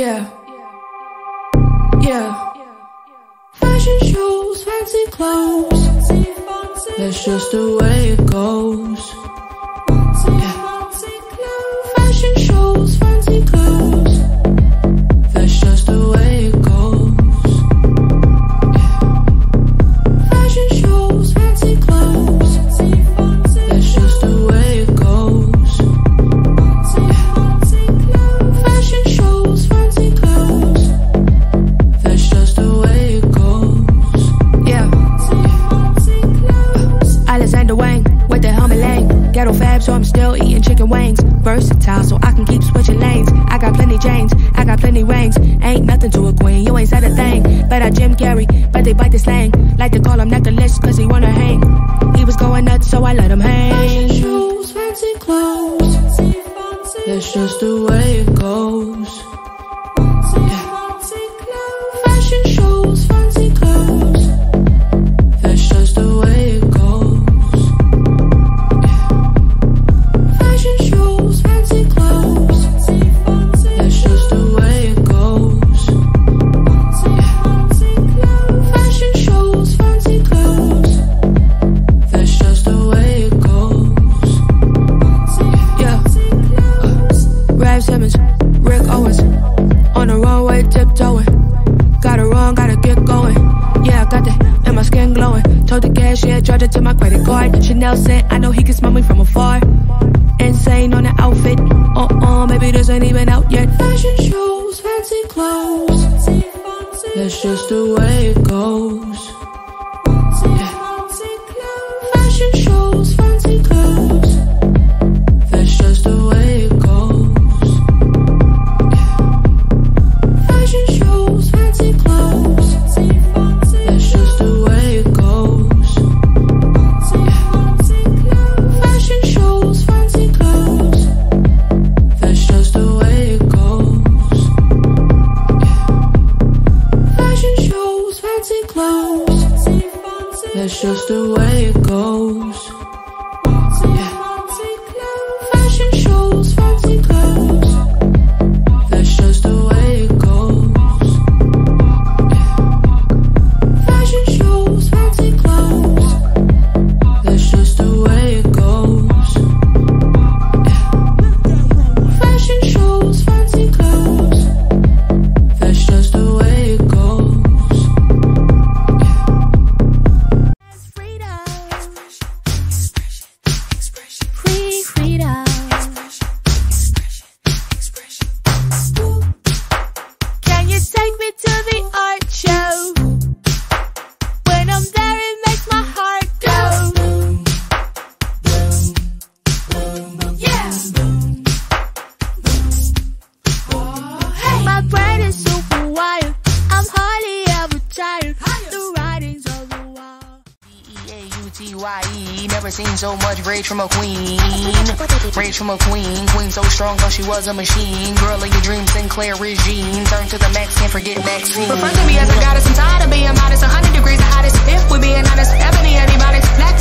Yeah. Yeah. Fashion shows, fancy clothes. That's just the way it goes. Ghetto fab, so I'm still eating chicken wings. Versatile, so I can keep switching lanes. I got plenty Janes, I got plenty rings. Ain't nothing to a queen, you ain't said a thing. But I Jim Carrey, but they bite the slang. Like to call him Nicholas, cause he wanna hang. He was going nuts, so I let him hang. Fashion shows, fancy clothes. That's just the way it goes. Cashier, charge it to my credit card. Chanel said, I know he can smell me from afar. Insane on the outfit. Uh uh, maybe this ain't even out yet. Fashion shows, fancy clothes. That's just the way it goes. That's just the way it goes. D-E-A-U-T-Y-E Never seen so much rage from a queen. Rage from a queen. Queen so strong cause she was a machine. Girl of your dreams Sinclair regime. Turn to the max can't forget Maxine. Refer to me as a goddess I'm tired of being modest 100 degrees the hottest. If we're being honest Ebony, anybody's black